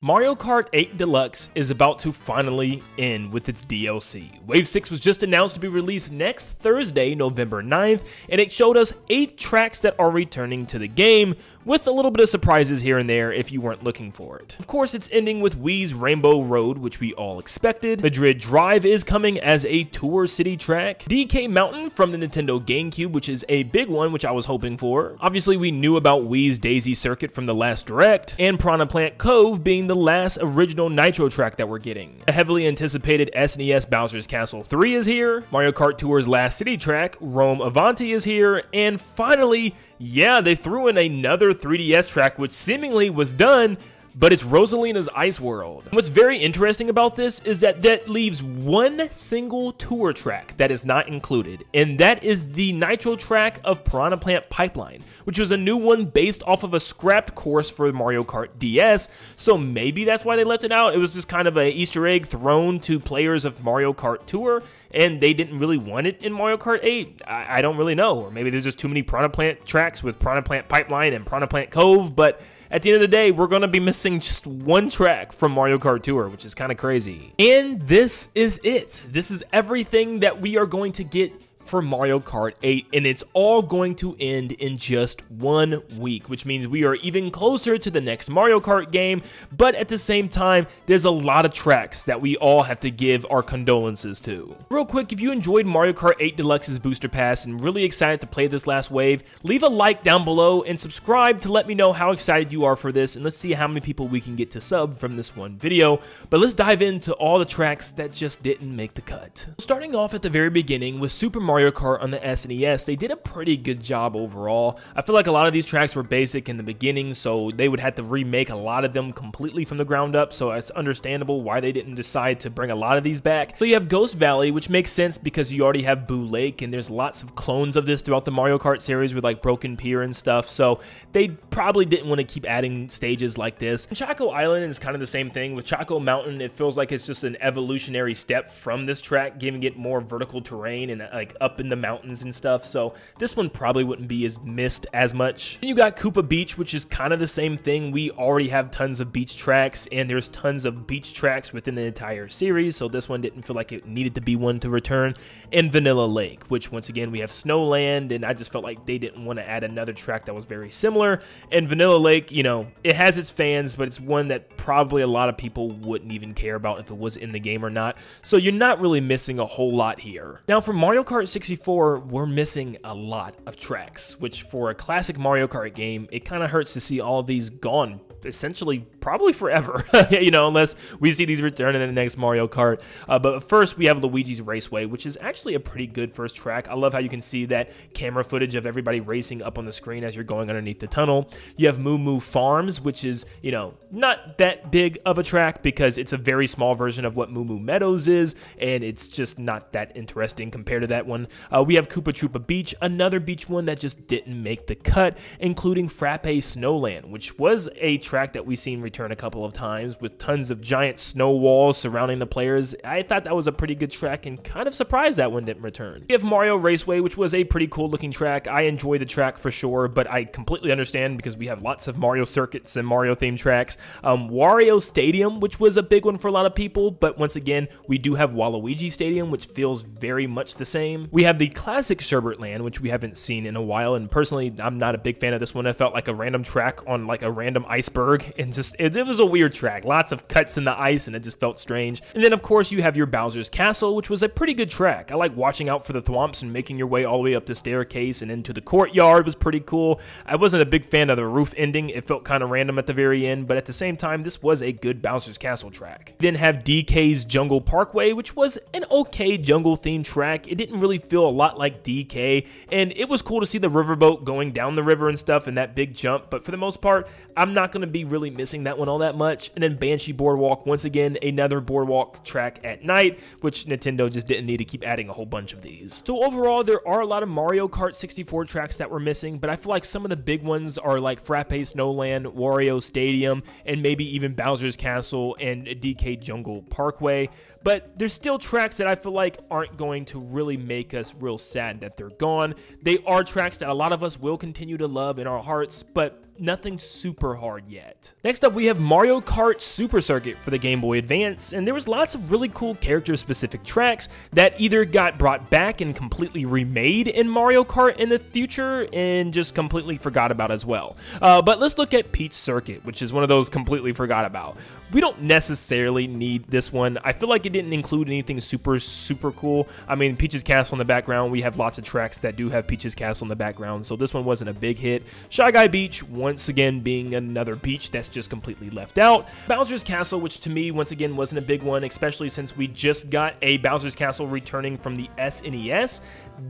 Mario Kart 8 Deluxe is about to finally end with its DLC. Wave 6 was just announced to be released next Thursday, November 9th, and it showed us 8 tracks that are returning to the game, with a little bit of surprises here and there if you weren't looking for it. Of course, it's ending with Wii's Rainbow Road, which we all expected. Madrid Drive is coming as a Tour City track. DK Mountain from the Nintendo GameCube, which is a big one, which I was hoping for. Obviously, we knew about Wii's Daisy Circuit from the last Direct, and Piranha Plant Cove being the last original Nitro track that we're getting. The heavily anticipated SNES Bowser's Castle 3 is here, Mario Kart Tour's last city track, Rome Avanti is here, and finally, yeah, they threw in another 3DS track which seemingly was done, but it's Rosalina's Ice World. What's very interesting about this is that that leaves one single tour track that is not included, and that is the Nitro track of Piranha Plant Pipeline, which was a new one based off of a scrapped course for Mario Kart DS, so maybe that's why they left it out. It was just kind of a Easter egg thrown to players of Mario Kart Tour, and they didn't really want it in Mario Kart 8. I, I don't really know, or maybe there's just too many Piranha Plant tracks with Piranha Plant Pipeline and Piranha Plant Cove, but at the end of the day, we're going to be missing just one track from Mario Kart Tour, which is kind of crazy. And this is it. This is everything that we are going to get for Mario Kart 8, and it's all going to end in just one week, which means we are even closer to the next Mario Kart game, but at the same time, there's a lot of tracks that we all have to give our condolences to. Real quick, if you enjoyed Mario Kart 8 Deluxe's Booster Pass and really excited to play this last wave, leave a like down below and subscribe to let me know how excited you are for this, and let's see how many people we can get to sub from this one video. But let's dive into all the tracks that just didn't make the cut. Starting off at the very beginning with Super Mario Mario Kart on the SNES, they did a pretty good job overall. I feel like a lot of these tracks were basic in the beginning, so they would have to remake a lot of them completely from the ground up, so it's understandable why they didn't decide to bring a lot of these back. So you have Ghost Valley, which makes sense because you already have Boo Lake, and there's lots of clones of this throughout the Mario Kart series with like Broken Pier and stuff, so they probably didn't want to keep adding stages like this. And Choco Island is kind of the same thing. With Choco Mountain, it feels like it's just an evolutionary step from this track, giving it more vertical terrain and like up in the mountains and stuff, so this one probably wouldn't be as missed as much. Then you got Koopa Beach, which is kind of the same thing. We already have tons of beach tracks, and there's tons of beach tracks within the entire series, so this one didn't feel like it needed to be one to return. And Vanilla Lake, which once again, we have Snowland, and I just felt like they didn't want to add another track that was very similar. And Vanilla Lake, you know, it has its fans, but it's one that probably a lot of people wouldn't even care about if it was in the game or not, so you're not really missing a whole lot here. Now, for Mario Kart 64, 64, we're missing a lot of tracks, which for a classic Mario Kart game, it kind of hurts to see all these gone essentially probably forever, you know, unless we see these return in the next Mario Kart. Uh, but first, we have Luigi's Raceway, which is actually a pretty good first track. I love how you can see that camera footage of everybody racing up on the screen as you're going underneath the tunnel. You have Moo Moo Farms, which is, you know, not that big of a track because it's a very small version of what Moo Moo Meadows is, and it's just not that interesting compared to that one. Uh, we have Koopa Troopa Beach, another beach one that just didn't make the cut, including Frappe Snowland, which was a track that we've seen return a couple of times with tons of giant snow walls surrounding the players. I thought that was a pretty good track and kind of surprised that one didn't return. We have Mario Raceway, which was a pretty cool looking track. I enjoy the track for sure, but I completely understand because we have lots of Mario circuits and Mario themed tracks. Um, Wario Stadium, which was a big one for a lot of people, but once again, we do have Waluigi Stadium, which feels very much the same. We have the classic Sherbert Land, which we haven't seen in a while, and personally, I'm not a big fan of this one. I felt like a random track on like a random iceberg and just it, it, was a weird track. Lots of cuts in the ice and it just felt strange. And then of course you have your Bowser's Castle, which was a pretty good track. I like watching out for the thwomps and making your way all the way up the staircase and into the courtyard was pretty cool. I wasn't a big fan of the roof ending. It felt kind of random at the very end, but at the same time, this was a good Bowser's Castle track. Then have DK's Jungle Parkway, which was an okay jungle themed track. It didn't really feel a lot like DK, and it was cool to see the riverboat going down the river and stuff and that big jump, but for the most part, I'm not going to be really missing that one all that much. And then Banshee Boardwalk, once again, another boardwalk track at night, which Nintendo just didn't need to keep adding a whole bunch of these. So overall, there are a lot of Mario Kart 64 tracks that were missing, but I feel like some of the big ones are like Frappe Snowland, Wario Stadium, and maybe even Bowser's Castle and DK Jungle Parkway. But there's still tracks that I feel like aren't going to really make us real sad that they're gone. They are tracks that a lot of us will continue to love in our hearts, but nothing super hard yet. Next up, we have Mario Kart Super Circuit for the Game Boy Advance, and there was lots of really cool character-specific tracks that either got brought back and completely remade in Mario Kart in the future and just completely forgot about as well. Uh, but let's look at Peach Circuit, which is one of those completely forgot about. We don't necessarily need this one. I feel like it didn't include anything super, super cool. I mean, Peach's Castle in the background, we have lots of tracks that do have Peach's Castle in the background, so this one wasn't a big hit. Shy Guy Beach, once again being another beach that's just completely left out. Bowser's Castle, which to me, once again, wasn't a big one, especially since we just got a Bowser's Castle returning from the SNES.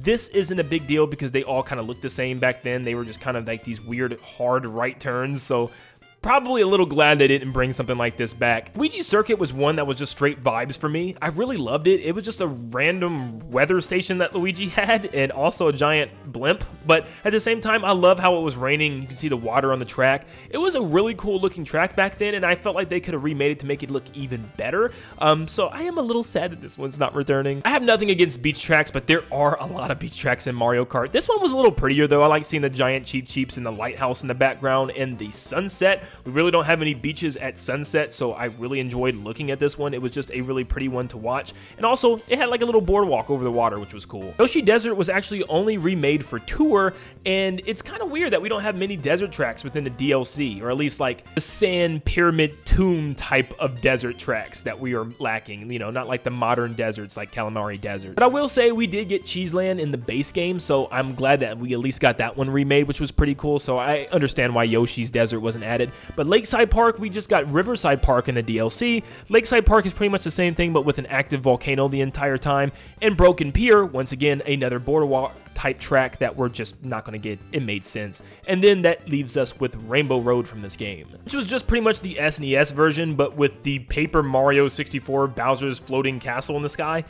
This isn't a big deal because they all kind of looked the same back then. They were just kind of like these weird, hard right turns, so Probably a little glad they didn't bring something like this back. Luigi Circuit was one that was just straight vibes for me. I really loved it. It was just a random weather station that Luigi had and also a giant blimp. But at the same time, I love how it was raining. You can see the water on the track. It was a really cool looking track back then and I felt like they could have remade it to make it look even better. Um, so I am a little sad that this one's not returning. I have nothing against beach tracks, but there are a lot of beach tracks in Mario Kart. This one was a little prettier though. I like seeing the giant Cheep Cheeps and the lighthouse in the background and the sunset. We really don't have any beaches at sunset, so I really enjoyed looking at this one. It was just a really pretty one to watch. And also, it had like a little boardwalk over the water, which was cool. Yoshi Desert was actually only remade for Tour, and it's kind of weird that we don't have many desert tracks within the DLC, or at least like the sand pyramid tomb type of desert tracks that we are lacking. You know, not like the modern deserts like Kalimari Desert. But I will say we did get Cheeseland in the base game, so I'm glad that we at least got that one remade, which was pretty cool. So I understand why Yoshi's Desert wasn't added. But Lakeside Park, we just got Riverside Park in the DLC. Lakeside Park is pretty much the same thing, but with an active volcano the entire time. And Broken Pier, once again, another boardwalk type track that we're just not going to get. It made sense. And then that leaves us with Rainbow Road from this game, which was just pretty much the SNES version, but with the Paper Mario 64 Bowser's floating castle in the sky.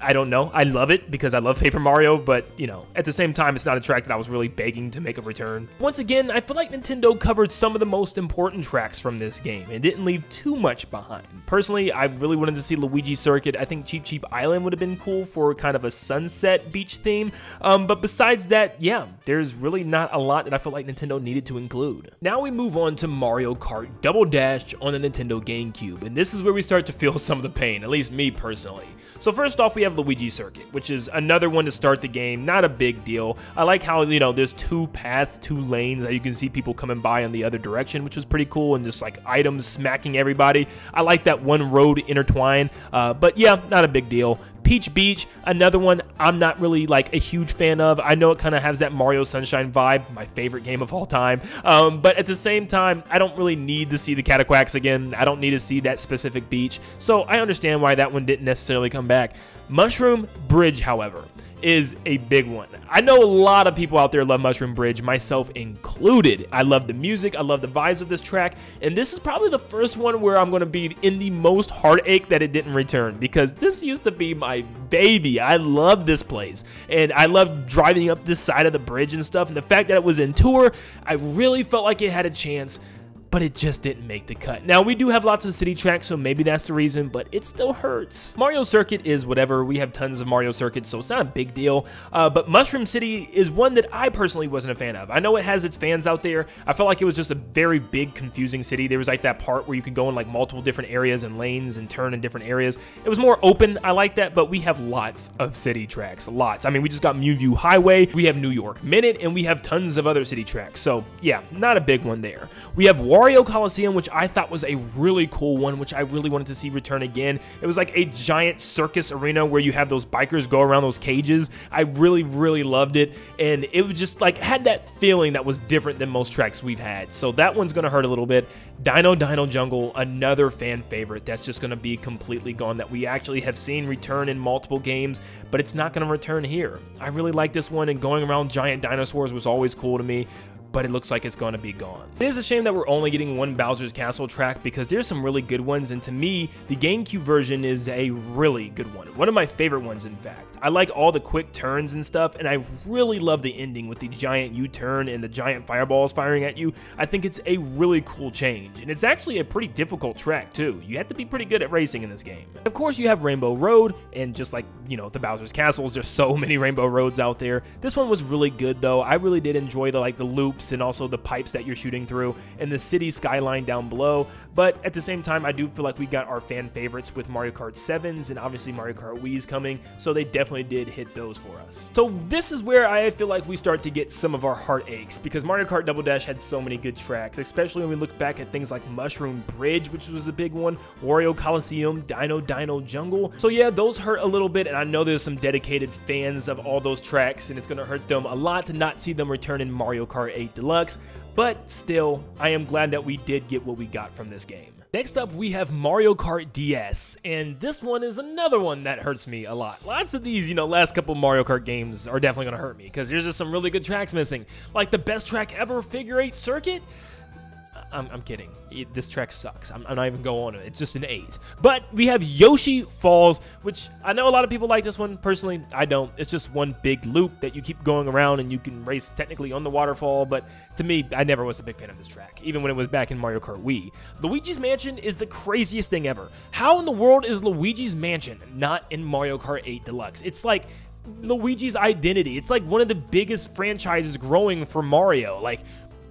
I don't know. I love it because I love Paper Mario, but, you know, at the same time, it's not a track that I was really begging to make a return. Once again, I feel like Nintendo covered some of the most important tracks from this game and didn't leave too much behind. Personally, I really wanted to see Luigi Circuit. I think Cheep Cheep Island would have been cool for kind of a sunset beach theme. Um, but besides that, yeah, there's really not a lot that I feel like Nintendo needed to include. Now we move on to Mario Kart Double Dash on the Nintendo GameCube, and this is where we start to feel some of the pain, at least me personally. So first off, we have Luigi Circuit, which is another one to start the game. Not a big deal. I like how, you know, there's two paths, two lanes that you can see people coming by in the other direction, which was pretty cool, and just like items smacking everybody. I like that one road intertwine, uh, but yeah, not a big deal. Peach Beach, another one I'm not really like a huge fan of. I know it kind of has that Mario Sunshine vibe, my favorite game of all time. Um, but at the same time, I don't really need to see the Cataquacks again. I don't need to see that specific beach. So I understand why that one didn't necessarily come back. Mushroom Bridge, however is a big one. I know a lot of people out there love Mushroom Bridge, myself included. I love the music, I love the vibes of this track, and this is probably the first one where I'm to be in the most heartache that it didn't return because this used to be my baby. I love this place, and I love driving up this side of the bridge and stuff, and the fact that it was in tour, I really felt like it had a chance but it just didn't make the cut. Now, we do have lots of city tracks, so maybe that's the reason, but it still hurts. Mario Circuit is whatever. We have tons of Mario Circuits, so it's not a big deal, uh, but Mushroom City is one that I personally wasn't a fan of. I know it has its fans out there. I felt like it was just a very big, confusing city. There was like that part where you could go in like multiple different areas and lanes and turn in different areas. It was more open. I like that, but we have lots of city tracks, lots. I mean, we just got Moonview Highway, we have New York Minute, and we have tons of other city tracks. So yeah, not a big one there. We have War Wario Coliseum, which I thought was a really cool one, which I really wanted to see return again. It was like a giant circus arena where you have those bikers go around those cages. I really, really loved it. And it was just like, had that feeling that was different than most tracks we've had. So that one's going to hurt a little bit. Dino Dino Jungle, another fan favorite that's just going to be completely gone that we actually have seen return in multiple games, but it's not going to return here. I really like this one, and going around giant dinosaurs was always cool to me. But it looks like it's going to be gone. It is a shame that we're only getting one Bowser's Castle track because there's some really good ones, and to me, the GameCube version is a really good one. One of my favorite ones, in fact. I like all the quick turns and stuff, and I really love the ending with the giant U-turn and the giant fireballs firing at you. I think it's a really cool change, and it's actually a pretty difficult track, too. You have to be pretty good at racing in this game. Of course, you have Rainbow Road, and just like, you know, the Bowser's Castles, there's so many Rainbow Roads out there. This one was really good, though. I really did enjoy the, like, the loops and also the pipes that you're shooting through, and the city skyline down below. But at the same time, I do feel like we got our fan favorites with Mario Kart 7s and obviously Mario Kart Wii's coming, so they definitely did hit those for us. So this is where I feel like we start to get some of our heartaches, because Mario Kart Double Dash had so many good tracks, especially when we look back at things like Mushroom Bridge, which was a big one, Wario Coliseum, Dino Dino Jungle. So yeah, those hurt a little bit, and I know there's some dedicated fans of all those tracks, and it's to hurt them a lot to not see them return in Mario Kart 8 Deluxe. But still, I am glad that we did get what we got from this game. Next up, we have Mario Kart DS, and this one is another one that hurts me a lot. Lots of these, you know, last couple Mario Kart games are definitely to hurt me, because there's just some really good tracks missing. Like the best track ever, Figure 8 Circuit? I'm, I'm kidding. It, this track sucks. I'm, I'm, not even going on it. It's just an 8. But we have Yoshi Falls, which I know a lot of people like this one. Personally, I don't. It's just one big loop that you keep going around and you can race technically on the waterfall. But to me, I never was a big fan of this track, even when it was back in Mario Kart Wii. Luigi's Mansion is the craziest thing ever. How in the world is Luigi's Mansion not in Mario Kart 8 Deluxe? It's like Luigi's identity. It's like one of the biggest franchises growing for Mario. Like,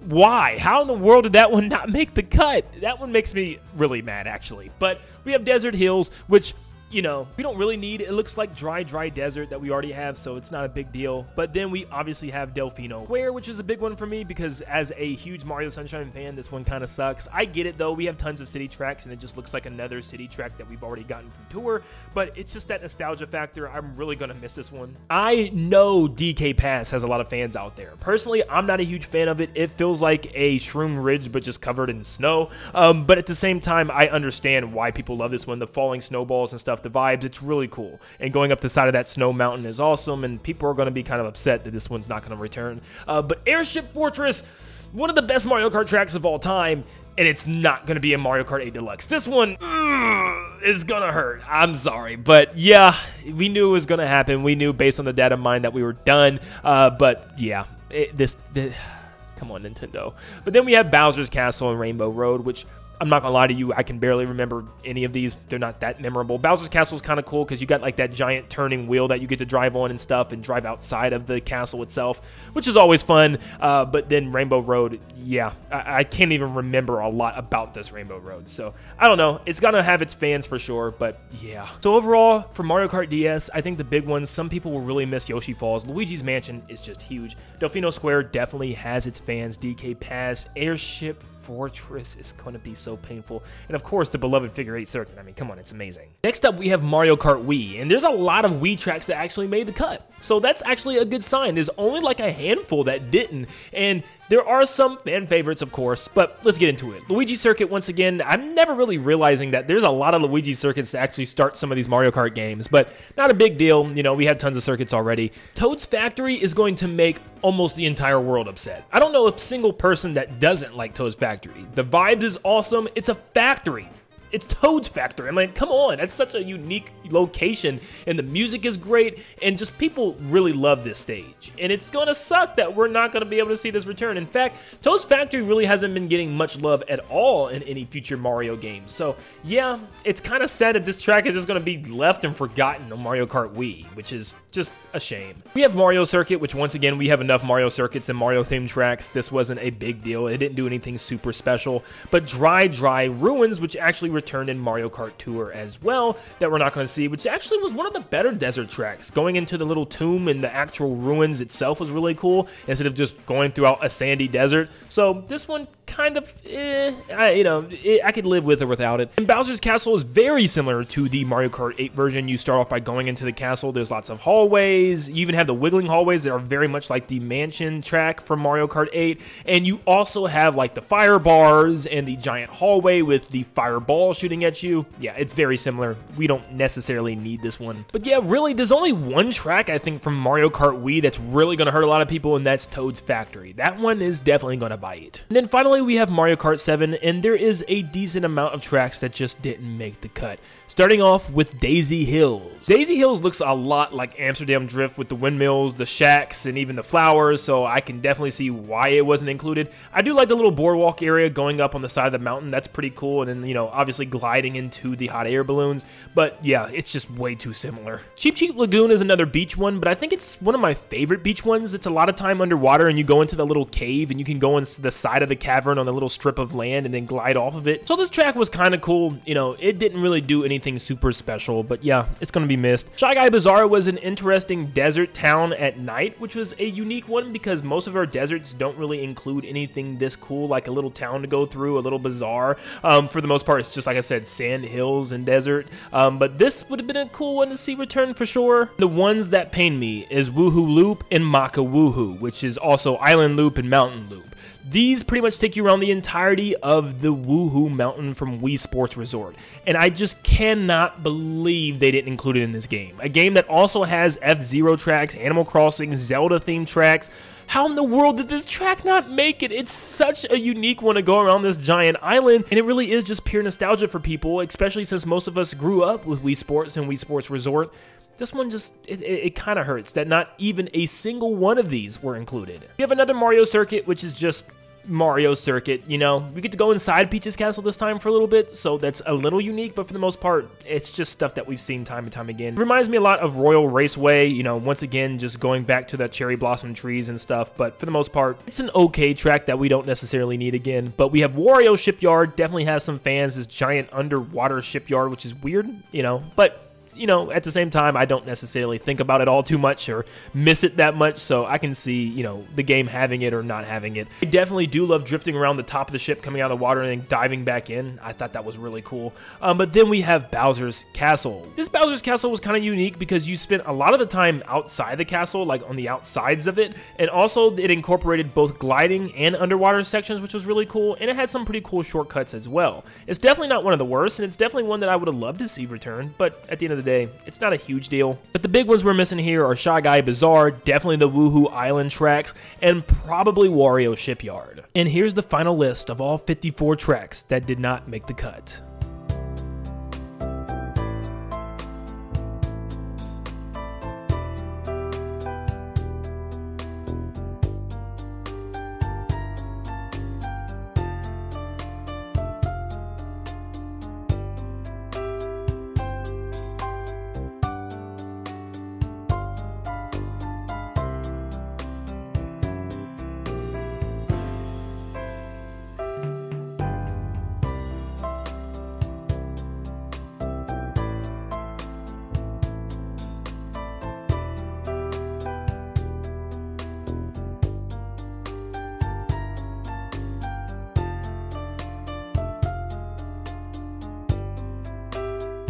why? How in the world did that one not make the cut? That one makes me really mad, actually. But we have Desert Hills, which you know, we don't really need, it looks like dry, dry desert that we already have, so it's not a big deal. But then we obviously have Delfino Square, which is a big one for me because as a huge Mario Sunshine fan, this one kind of sucks. I get it though, we have tons of city tracks and it just looks like another city track that we've already gotten from Tour, but it's just that nostalgia factor. I'm really gonna miss this one. I know DK Pass has a lot of fans out there. Personally, I'm not a huge fan of it. It feels like a Shroom Ridge, but just covered in snow. Um, but at the same time, I understand why people love this one. The falling snowballs and stuff the vibes. It's really cool. And going up the side of that snow mountain is awesome, and people are going to be kind of upset that this one's not going to return. Uh, but Airship Fortress, one of the best Mario Kart tracks of all time, and it's not going to be in Mario Kart 8 Deluxe. This one ugh, is going to hurt. I'm sorry. But yeah, we knew it was going to happen. We knew based on the data mine that we were done. Uh, but yeah, it, this, this, come on, Nintendo. But then we have Bowser's Castle and Rainbow Road, which I'm not gonna lie to you, I can barely remember any of these. They're not that memorable. Bowser's Castle is kind of cool because you got like that giant turning wheel that you get to drive on and stuff and drive outside of the castle itself, which is always fun. Uh, but then Rainbow Road, yeah, I, I, can't even remember a lot about this Rainbow Road. So I don't know. It's gonna have its fans for sure, but yeah. So overall, for Mario Kart DS, I think the big ones, some people will really miss Yoshi Falls. Luigi's Mansion is just huge. Delfino Square definitely has its fans. DK Pass, Airship Fortress is going to be so painful. And of course, the beloved Figure 8 Circuit. I mean, come on, it's amazing. Next up, we have Mario Kart Wii, and there's a lot of Wii tracks that actually made the cut. So that's actually a good sign. There's only like a handful that didn't, and there are some fan favorites, of course, but let's get into it. Luigi Circuit, once again, I'm never really realizing that there's a lot of Luigi circuits to actually start some of these Mario Kart games, but not a big deal. You know, we have tons of circuits already. Toad's Factory is going to make almost the entire world upset. I don't know a single person that doesn't like Toad's Factory. The vibes is awesome. It's a factory. It's Toad's Factory. I mean, come on, that's such a unique location, and the music is great, and just people really love this stage. And it's gonna suck that we're not gonna be able to see this return. In fact, Toad's Factory really hasn't been getting much love at all in any future Mario games. So yeah, it's kind of sad that this track is just gonna be left and forgotten on Mario Kart Wii, which is just a shame. We have Mario Circuit, which once again, we have enough Mario Circuits and Mario themed tracks. This wasn't a big deal. It didn't do anything super special. But Dry Dry Ruins, which actually returned in Mario Kart Tour as well, that we're not going to see, which actually was one of the better desert tracks. Going into the little tomb and the actual ruins itself was really cool, instead of just going throughout a sandy desert. So this one kind of, eh, I, you know, it, I could live with or without it. And Bowser's Castle is very similar to the Mario Kart 8 version. You start off by going into the castle. There's lots of hallways. You even have the wiggling hallways that are very much like the mansion track from Mario Kart 8. And you also have like the fire bars and the giant hallway with the fireball shooting at you. Yeah, it's very similar. We don't necessarily need this one. But yeah, really, there's only one track I think from Mario Kart Wii that's really going to hurt a lot of people, and that's Toad's Factory. That one is definitely going to bite. And then finally, we have Mario Kart 7, and there is a decent amount of tracks that just didn't make the cut. Starting off with Daisy Hills. Daisy Hills looks a lot like Amsterdam Drift with the windmills, the shacks, and even the flowers, so I can definitely see why it wasn't included. I do like the little boardwalk area going up on the side of the mountain. That's pretty cool, and then, you know, obviously gliding into the hot air balloons, but yeah, it's just way too similar. Cheep Cheep Lagoon is another beach one, but I think it's one of my favorite beach ones. It's a lot of time underwater, and you go into the little cave, and you can go into the side of the cavern on the little strip of land and then glide off of it. So this track was kind of cool. You know, it didn't really do anything anything super special, but yeah, it's going to be missed. Shy Guy Bazaar was an interesting desert town at night, which was a unique one because most of our deserts don't really include anything this cool, like a little town to go through, a little bazaar. Um, for the most part, it's just like I said, sand hills and desert. Um, but this would have been a cool one to see return for sure. The ones that pain me is Wuhu Loop and Maka Wuhu, which is also Island Loop and Mountain Loop. These pretty much take you around the entirety of the Wuhu Mountain from Wii Sports Resort. And I just cannot believe they didn't include it in this game. A game that also has F-Zero tracks, Animal Crossing, Zelda themed tracks. How in the world did this track not make it? It's such a unique one to go around this giant island, and it really is just pure nostalgia for people, especially since most of us grew up with Wii Sports and Wii Sports Resort. This one just, it, it, it kind of hurts that not even a single one of these were included. We have another Mario Circuit, which is just Mario Circuit, you know. We get to go inside Peach's Castle this time for a little bit, so that's a little unique, but for the most part, it's just stuff that we've seen time and time again. It reminds me a lot of Royal Raceway, you know, once again, just going back to the cherry blossom trees and stuff, but for the most part, it's an okay track that we don't necessarily need again. But we have Wario Shipyard, definitely has some fans, this giant underwater shipyard, which is weird, you know, but you know, at the same time, I don't necessarily think about it all too much or miss it that much, so I can see, you know, the game having it or not having it. I definitely do love drifting around the top of the ship, coming out of the water, and then diving back in. I thought that was really cool. Um, but then we have Bowser's Castle. This Bowser's Castle was kind of unique because you spent a lot of the time outside the castle, like on the outsides of it, and also it incorporated both gliding and underwater sections, which was really cool, and it had some pretty cool shortcuts as well. It's definitely not one of the worst, and it's definitely one that I would have loved to see return, but at the end of the day, it's not a huge deal. But the big ones we're missing here are Shy Guy Bazaar, definitely the Wuhu Island tracks, and probably Wario Shipyard. And here's the final list of all 54 tracks that did not make the cut.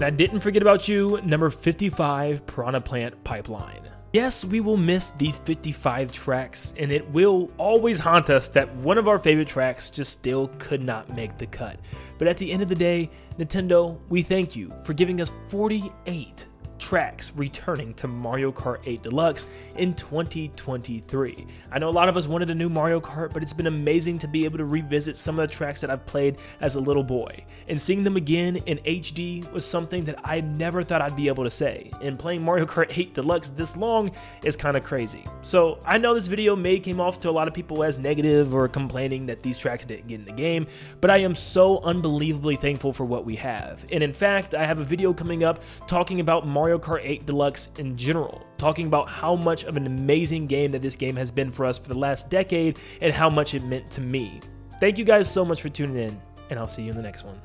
I didn't forget about you, number 55, Piranha Plant Pipeline. Yes, we will miss these 55 tracks, and it will always haunt us that one of our favorite tracks just still could not make the cut. But at the end of the day, Nintendo, we thank you for giving us 48 tracks returning to Mario Kart 8 Deluxe in 2023. I know a lot of us wanted a new Mario Kart, but it's been amazing to be able to revisit some of the tracks that I've played as a little boy. And seeing them again in HD was something that I never thought I'd be able to say. And playing Mario Kart 8 Deluxe this long is kind of crazy. So I know this video may came off to a lot of people as negative or complaining that these tracks didn't get in the game, but I am so unbelievably thankful for what we have. And in fact, I have a video coming up talking about Mario Kart 8 Deluxe in general, talking about how much of an amazing game that this game has been for us for the last decade and how much it meant to me. Thank you guys so much for tuning in, and I'll see you in the next one.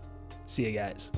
See you guys.